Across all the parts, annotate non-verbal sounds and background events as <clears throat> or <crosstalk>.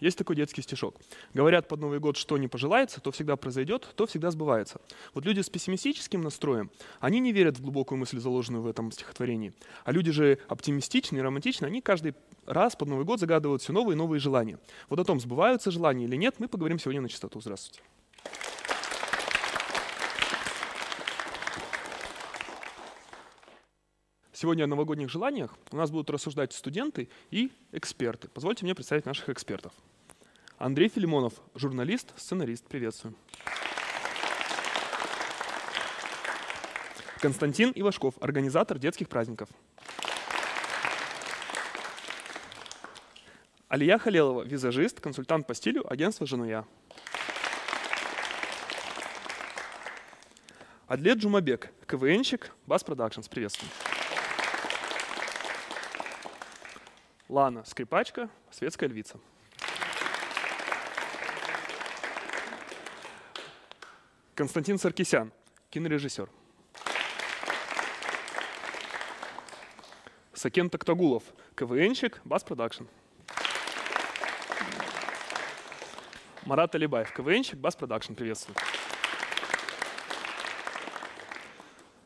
Есть такой детский стишок. Говорят под Новый год, что не пожелается, то всегда произойдет, то всегда сбывается. Вот люди с пессимистическим настроем, они не верят в глубокую мысль, заложенную в этом стихотворении. А люди же оптимистичные, романтичные, они каждый раз под Новый год загадывают все новые и новые желания. Вот о том, сбываются желания или нет, мы поговорим сегодня на чистоту. Здравствуйте. Сегодня о новогодних желаниях у нас будут рассуждать студенты и эксперты. Позвольте мне представить наших экспертов. Андрей Филимонов, журналист, сценарист. Приветствую. Константин Ивашков, организатор детских праздников. Алия Халелова, визажист, консультант по стилю, агентство «Женуя». Адлет Джумабек, КВНщик, Бас Productions. Приветствую. Лана, скрипачка, светская львица. Константин Саркисян, кинорежиссер. Сакен Токтагулов, КВНщик, Бас Production. Марат Алибаев, КВНщик, Бас Production. Приветствую.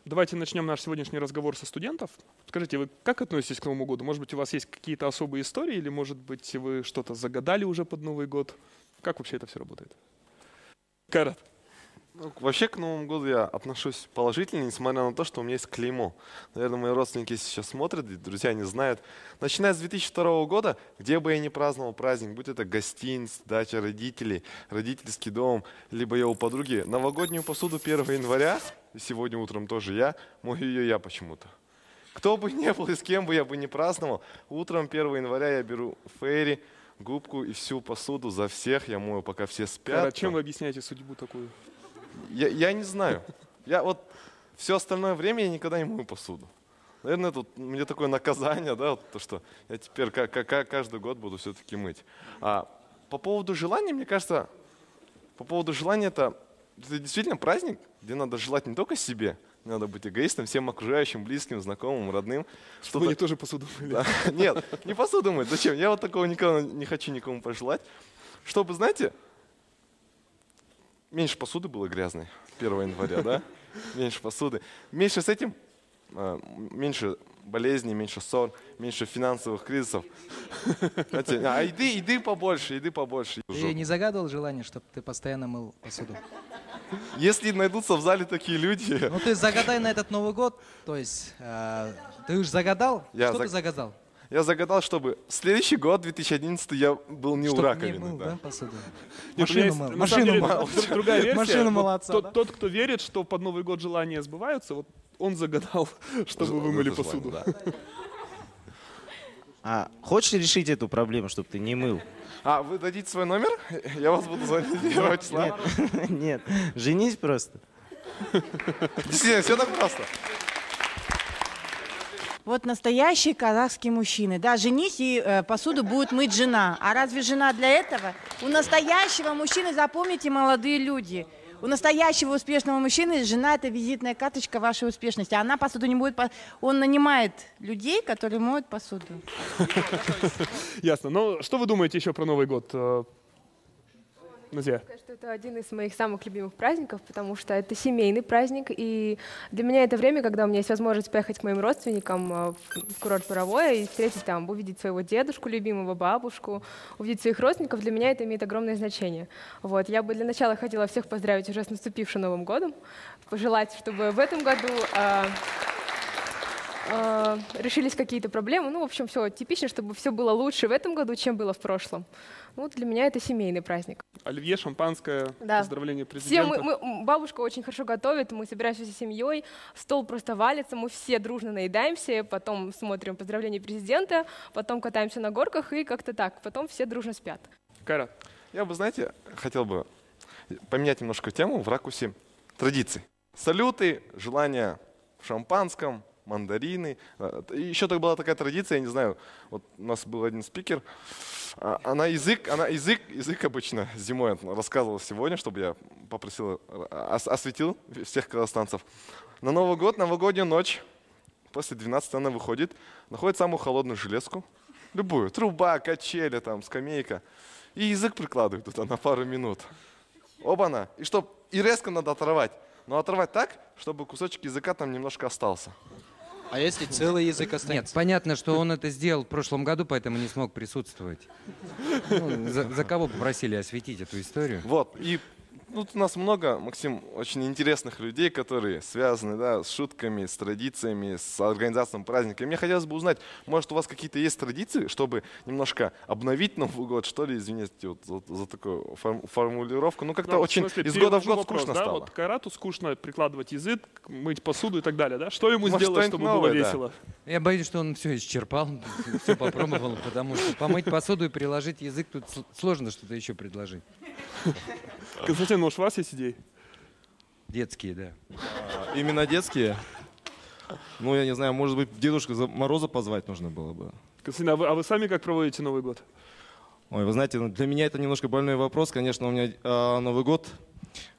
Давайте начнем наш сегодняшний разговор со студентов. Скажите, вы как относитесь к Новому году? Может быть, у вас есть какие-то особые истории, или, может быть, вы что-то загадали уже под Новый год? Как вообще это все работает? Карат. Ну, вообще к Новому году я отношусь положительно, несмотря на то, что у меня есть клеймо. Наверное, мои родственники сейчас смотрят, и друзья не знают. Начиная с 2002 года, где бы я ни праздновал праздник, будь это гостиница, дача родителей, родительский дом, либо я у подруги, новогоднюю посуду 1 января, сегодня утром тоже я, мою ее я почему-то. Кто бы ни был и с кем бы я бы не праздновал, утром 1 января я беру фейри, губку и всю посуду за всех я мою, пока все спят. Кара, чем вы объясняете судьбу такую? Я, я не знаю. Я вот все остальное время я никогда не мою посуду. Наверное, тут мне такое наказание, да, вот то, что я теперь как, как, каждый год буду все-таки мыть. А по поводу желания, мне кажется, по поводу желания это, это действительно праздник, где надо желать не только себе, надо быть эгоистом, всем окружающим, близким, знакомым, родным. Чтобы они тоже посуду мыли. Нет, не посуду мыть. Зачем? Я вот такого никогда не хочу никому пожелать. Чтобы, знаете, меньше посуды было грязной 1 января, да? Меньше посуды. Меньше с этим, а, меньше болезней, меньше ссор, меньше финансовых кризисов. А еды, еды побольше, еды побольше. Ты не загадывал желание, чтобы ты постоянно мыл посуду? Если найдутся в зале такие люди... Ну ты загадай на этот Новый год, то есть э, ты уж загадал? Я Что заг... ты загадал? Я загадал, чтобы следующий год, 2011, я был не Чтоб у раковины. не мыл, да. да, посуду? <laughs> Нет, Машину есть, самом Машину деле, друг- <laughs> Другая версия. Машину Вот мыл отца, тот, да? тот, кто верит, что под Новый год желания сбываются, вот он загадал, <laughs> чтобы вы мыли Это желание, посуду. да. А хочешь решить эту проблему, чтобы ты не мыл? А, вы дадите свой номер? Я вас буду звонить 1 числа. Нет, нет, женись просто. Действительно, все так просто. Вот настоящие казахские мужчины. Да, женись и э, посуду будет мыть жена. А разве жена для этого? У настоящего мужчины, запомните, молодые люди, у настоящего успешного мужчины жена – это визитная карточка вашей успешности. Она посуду не будет... Он нанимает людей, которые моют посуду. Ясно. Ну, что вы думаете еще про Новый год? Сказать, что это один из моих самых любимых праздников, потому что это семейный праздник, и для меня это время, когда у меня есть возможность поехать к моим родственникам э, в курорт Паровое и встретить там, увидеть своего дедушку любимого, бабушку, увидеть своих родственников, для меня это имеет огромное значение. Вот, я бы для начала хотела всех поздравить уже с наступившим Новым годом, пожелать, чтобы в этом году э, э, решились какие-то проблемы. Ну, в общем, все типично, чтобы все было лучше в этом году, чем было в прошлом. Ну, Вот для меня это семейный праздник. Оливье, шампанское, Да. поздравление Все президента. мы, мы- м, бабушка очень хорошо готовит, мы собираемся всей семьей, стол просто валится, мы все дружно наедаемся, потом смотрим поздравления президента, потом катаемся на горках и как-то так, потом все дружно спят. Кайрат, Я бы, знаете, хотел бы поменять немножко тему в ракурсе традиций. Салюты, желания в шампанском, мандарины. И Еще так была такая традиция, я не знаю, вот у нас был один спикер, а, она язык, она язык, язык обычно зимой он рассказывал сегодня, чтобы я попросил, ос- осветил всех казахстанцев. На Новый год, новогоднюю ночь, после 12 она выходит, находит самую холодную железку, любую, труба, качели, там, скамейка, и язык прикладываю туда на пару минут. Оба-на. И чтоб и резко надо оторвать. Но оторвать так, чтобы кусочек языка там немножко остался. А если целый язык Нет, останется? понятно, что он это сделал в прошлом году, поэтому не смог присутствовать. Ну, за, за кого попросили осветить эту историю? Вот. И тут у нас много, Максим, очень интересных людей, которые связаны да, с шутками, с традициями, с организацией праздника. И мне хотелось бы узнать, может, у вас какие-то есть традиции, чтобы немножко обновить Новый год, что ли, извините вот за, за такую форм- формулировку. Ну, как-то Ну, в очень смысле, из года в год вопрос, скучно да? стало. Вот Кайрату скучно прикладывать язык, мыть посуду и так далее, да? Что ему Может, сделать, чтобы было новое, да. весело? Я боюсь, что он все исчерпал, все попробовал, потому что помыть посуду и приложить язык тут сложно что-то еще предложить. Константин, может, у вас есть идеи? Детские, да. Именно детские? Ну, я не знаю, может быть, дедушку За- Мороза позвать нужно было бы. Константин, а вы, а вы сами как проводите Новый год? Ой, вы знаете, ну, для меня это немножко больной вопрос. Конечно, у меня а, Новый год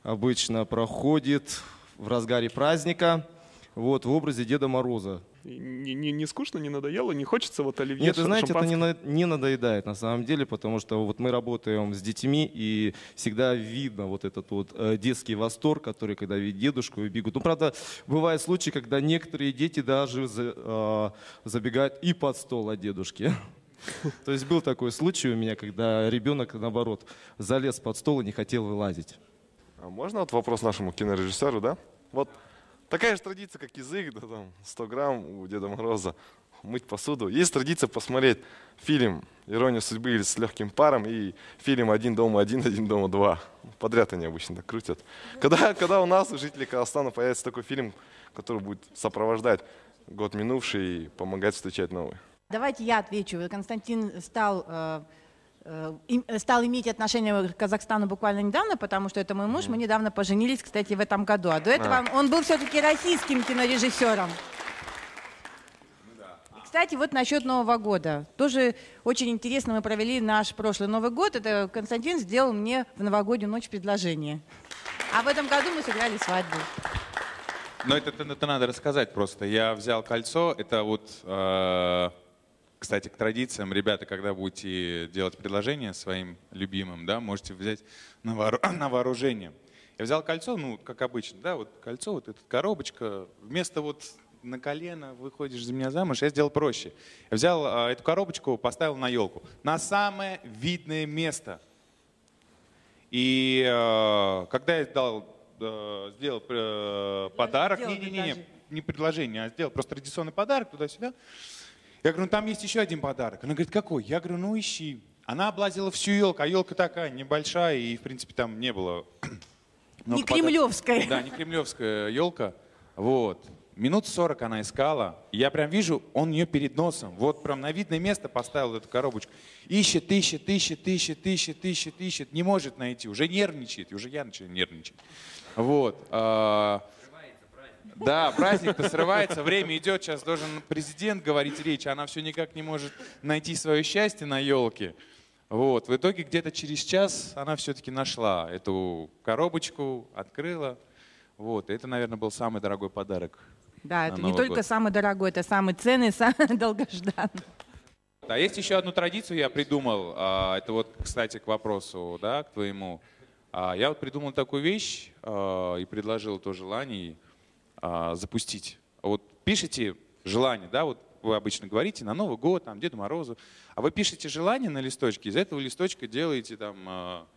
обычно проходит в разгаре праздника, вот, в образе Деда Мороза. Не, не- не скучно, не надоело, не хочется вот оливье, Нет, вы знаете, это не, на- не надоедает на самом деле, потому что вот мы работаем с детьми, и всегда видно вот этот вот э, детский восторг, который, когда видят дедушку и бегут. Ну, правда, бывают случаи, когда некоторые дети даже за- э, забегают и под стол от дедушки. То есть был такой случай у меня, когда ребенок, наоборот, залез под стол и не хотел вылазить. А можно вот вопрос нашему кинорежиссеру, да? Вот такая же традиция, как язык, да, там, 100 грамм у Деда Мороза, мыть посуду. Есть традиция посмотреть фильм «Ирония судьбы» или «С легким паром» и фильм «Один дома один, один дома два». Подряд они обычно так крутят. Когда, когда у нас, у жителей Казахстана, появится такой фильм, который будет сопровождать год минувший и помогать встречать новый? Давайте я отвечу. Константин стал, э, стал иметь отношение к Казахстану буквально недавно, потому что это мой муж. Мы недавно поженились, кстати, в этом году. А до этого он был все-таки российским кинорежиссером. Кстати, вот насчет Нового года. Тоже очень интересно мы провели наш прошлый Новый год. Это Константин сделал мне в новогоднюю ночь предложение. А в этом году мы сыграли свадьбу. Но это, это- это надо рассказать просто. Я взял кольцо, это вот, э, кстати, к традициям, ребята, когда будете делать предложение своим любимым, да, можете взять на, воору- <clears throat> на вооружение. Я взял кольцо, ну, как обычно, да, вот кольцо, вот эта коробочка, вместо вот на колено выходишь за меня замуж, я сделал проще. Я взял э, эту коробочку, поставил на елку. На самое видное место. И э, когда я дал, э, сделал э, подарок, не-не-не, не предложение, а сделал просто традиционный подарок туда-сюда. Я говорю, ну там есть еще один подарок. Она говорит, какой? Я говорю, ну ищи. Она облазила всю елку, а елка такая небольшая, и в принципе там не было. Не подарков. кремлевская. Да, не кремлевская елка. Вот. Минут 40 она искала. Я прям вижу, он ее перед носом. Вот прям на видное место поставил эту коробочку. Ищет, ищет, ищет, ищет, ищет, ищет, ищет. Не может найти. Уже нервничает. Уже я начинаю нервничать. Вот. Да, праздник-то срывается, время идет, сейчас должен президент говорить речь, а она все никак не может найти свое счастье на елке. Вот, в итоге где-то через час она все-таки нашла эту коробочку, открыла. Вот, это, наверное, был самый дорогой подарок. Да, это не только год. самый дорогой, это самый ценный, самый <laughs> долгожданный. Да, есть еще одну традицию я придумал. а, Это вот, кстати, к вопросу, да, к твоему. А, Я вот придумал такую вещь а, и предложил то желание а, запустить. Вот пишите желание, да, вот вы обычно говорите на Новый год, там, Деду Морозу, а вы пишете желание на листочке, из этого листочка делаете там а,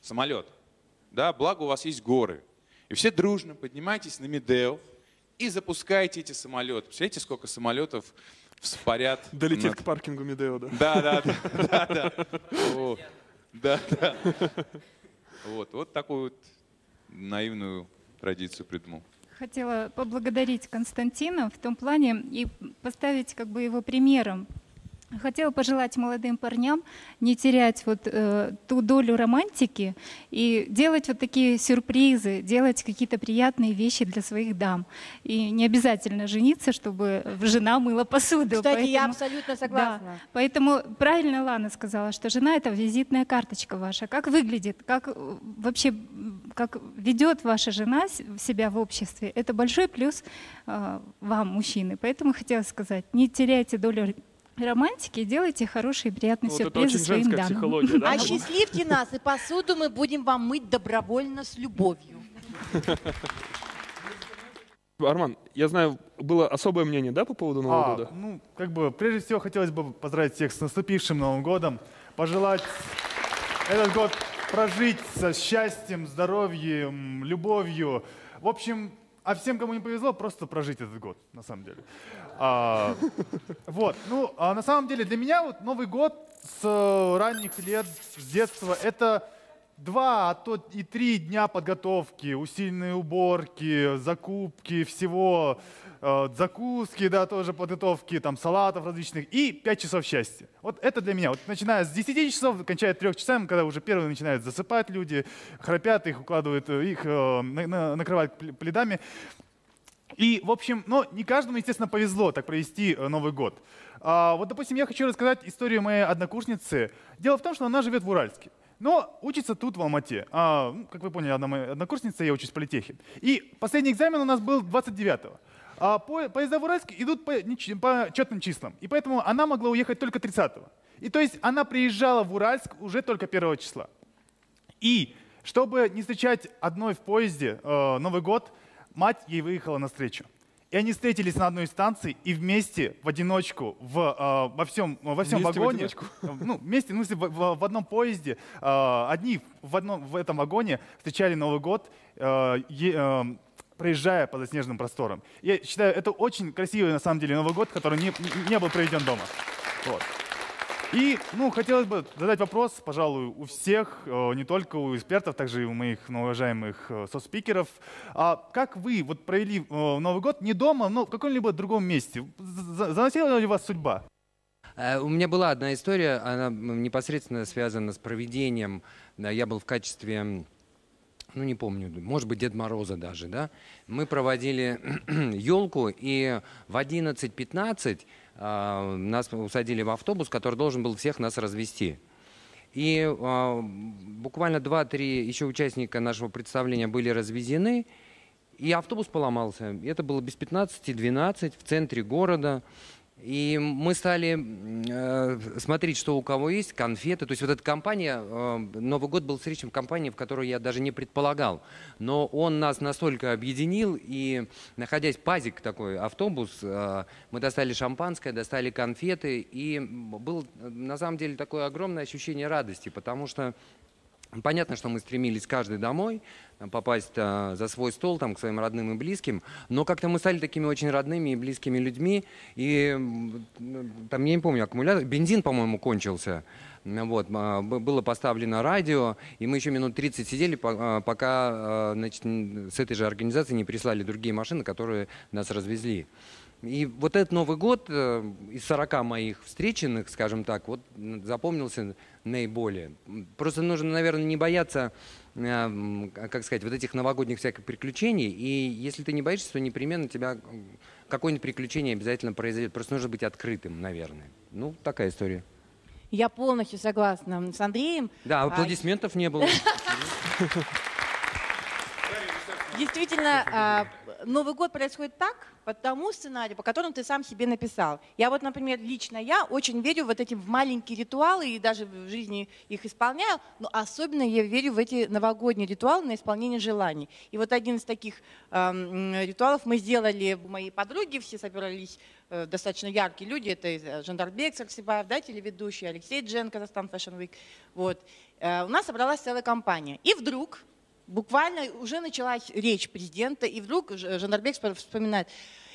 самолет. Да, благо у вас есть горы. И все дружно поднимайтесь на Медео и запускайте эти самолеты. Представляете, сколько самолетов вспорят Долететь над- к паркингу Медео, да? да, да, да, Да, да. Вот, вот такую вот наивную традицию придумал. Хотела поблагодарить Константина в том плане и поставить как бы его примером. Хотела пожелать молодым парням не терять вот э, ту долю романтики и делать вот такие сюрпризы, делать какие-то приятные вещи для своих дам. И не обязательно жениться, чтобы жена мыла посуду. Кстати, я Поэтому- абсолютно Да, согласна. поэтому правильно Лана сказала, что жена это визитная карточка ваша. Как выглядит, как э, вообще, как ведет ваша жена себя в обществе, это большой плюс э, вам, мужчины. Поэтому хотела сказать, не теряйте долю романтики и делайте хорошие и приятные Вот сюрпризы своим дамам. да? Осчастливьте нас, и посуду мы будем вам мыть добровольно с любовью. <laughs> Арман, я знаю, было особое мнение, да, по поводу Нового А, года? Ну, как бы, прежде всего, хотелось бы поздравить всех с наступившим Новым годом, пожелать этот год прожить со счастьем, здоровьем, любовью. В общем, а всем, кому не повезло, просто прожить этот год, на самом деле. А, вот, ну, а на самом деле для меня вот Новый год с ранних лет, с детства, это два, а то и три дня подготовки, усиленные уборки, закупки всего, э, закуски, да, тоже подготовки, там, салатов различных, и пять часов счастья. Вот это для меня. Вот начиная с 10 часов, кончая трех часами, когда уже первые начинают засыпать люди, храпят, их укладывают, э, их э, на- на- накрывают пл- пледами. И, в общем, но не каждому, естественно, повезло так провести э, Новый год. А, вот, допустим, я хочу рассказать историю моей однокурсницы. Дело в том, что она живет в Уральске. Но учится тут, в Алмате. А, ну, как вы поняли, одна моя однокурсница, я учусь в политехе. И последний экзамен у нас был 29-го. А по- поезда в Уральск идут по, по четным числам. И поэтому она могла уехать только 30-го. И то есть она приезжала в Уральск уже только 1 числа. И чтобы не встречать одной в поезде э, Новый год, мать ей выехала навстречу. И они встретились на одной станции и вместе в одиночку в, э, во всем, во всем Вместе в вагоне, одиночку? э, ну, вместе, ну, если в, в- в одном поезде, э, одни в, одном, в этом вагоне встречали Новый год, э, э, проезжая по заснеженным просторам. Я считаю, это очень красивый на самом деле Новый год, который не, не был проведен дома. Вот. И, ну, хотелось бы задать вопрос, пожалуй, у всех, э, не только у экспертов, также и у моих уважаемых соцспикеров. А как вы вот провели э, Новый год не дома, но в каком-либо другом месте? За- Заносила ли вас судьба? Э, У меня была одна история, она непосредственно связана с проведением. Я был в качестве, ну не помню, может быть, Дед Мороза даже, да. Мы проводили <clears throat> елку, и в 11.15 а, нас усадили в автобус, который должен был всех нас развести. И а, буквально 2-3 еще участника нашего представления были развезены, и автобус поломался. Это было без 15-12 в центре города. И мы стали э, смотреть, что у кого есть, конфеты. То есть вот эта компания, э, Новый год был встречен в компании, в которую я даже не предполагал. Но он нас настолько объединил, и находясь пазик такой, автобус, э, мы достали шампанское, достали конфеты, и было э, на самом деле такое огромное ощущение радости, потому что Понятно, что мы стремились каждый домой, попасть э, за свой стол там, к своим родным и близким, но как-то мы стали такими очень родными и близкими людьми, и там, я не помню, аккумулятор, бензин, по-моему, кончился. Вот, а, было поставлено радио, и мы еще минут 30 сидели, а, пока а, значит, с этой же организации не прислали другие машины, которые нас развезли. И вот этот Новый год э, из 40 моих встреченных, скажем так, вот запомнился наиболее. Просто нужно, наверное, не бояться, э, как сказать, вот этих новогодних всяких приключений. И если ты не боишься, то непременно тебя м, какое-нибудь приключение обязательно произойдет. Просто нужно быть открытым, наверное. Ну, такая история. Я полностью согласна с Андреем. Да, А, аплодисментов не было. <laughs> Действительно, а, Новый год происходит так, по тому сценарию, по которому ты сам себе написал. Я вот, например, лично я очень верю вот эти маленькие ритуалы и даже в жизни их исполняю, но особенно я верю в эти новогодние ритуалы на исполнение желаний. И вот один из таких м, ритуалов мы сделали у моей подруги, все собирались э, достаточно яркие люди, это э, Жандарбек Сарсибаев, да, телеведущий, Алексей Джен, Казахстан Fashion Week. Вот. Э, У нас собралась целая компания. И вдруг буквально уже началась речь президента, и вдруг Жандарбек спо- вспоминает,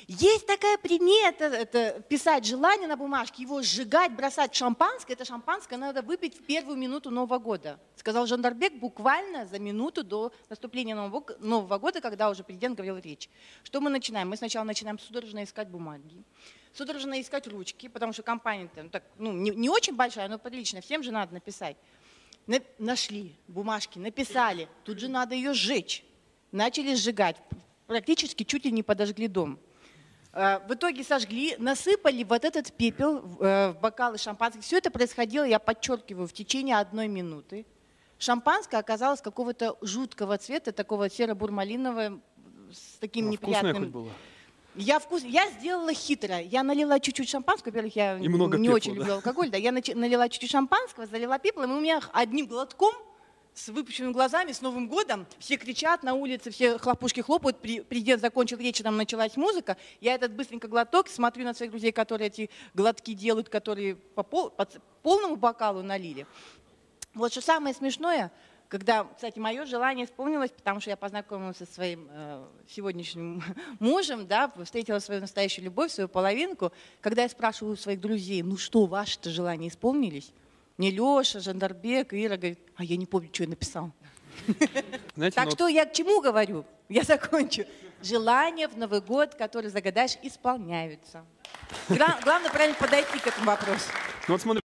есть такая примета, это писать желание на бумажке, его сжигать, бросать шампанское, это шампанское надо выпить в первую минуту Нового года, сказал Жандарбек буквально за минуту до наступления Нового, го- Нового года, когда уже президент говорил речь. Что мы начинаем? Мы сначала начинаем судорожно искать бумаги, судорожно искать ручки, потому что компания-то ну, так, ну, не, не очень большая, но приличная, всем же надо написать. На- нашли бумажки, написали, тут же надо ее сжечь. Начали сжигать, практически чуть ли не подожгли дом. Э, В итоге сожгли, насыпали вот этот пепел в э, бокалы шампанского. Все это происходило, я подчеркиваю, в течение одной минуты. Шампанское оказалось какого-то жуткого цвета, такого серо-бурмалинового, с таким А, вкусное неприятным... хоть было? Я вкус, я сделала хитро. Я налила чуть-чуть шампанского. Во-первых, я И много не пепла, очень да? люблю алкоголь. Да, я налила чуть-чуть шампанского, залила пеплом, и у меня одним глотком с выпущенными глазами, с Новым годом, все кричат на улице, все хлопушки хлопают, президент закончил речь, и там началась музыка. Я этот быстренько глоток, смотрю на своих друзей, которые эти глотки делают, которые по, пол- по полному бокалу налили. Вот что самое смешное, когда, кстати, мое желание исполнилось, потому что я познакомилась со своим э, сегодняшним <laughs> мужем, да, встретила свою настоящую любовь, свою половинку. Когда я спрашиваю у своих друзей, ну что, ваши-то желания исполнились? Мне Леша, Жандарбек, Ира говорит, а я не помню, что я написал. <laughs> Знаете, Так ну, что я к чему говорю? Я закончу. Желания в Новый год, которые загадаешь, исполняются. Гла- Главное правильно подойти к этому вопросу. ну вот смотри,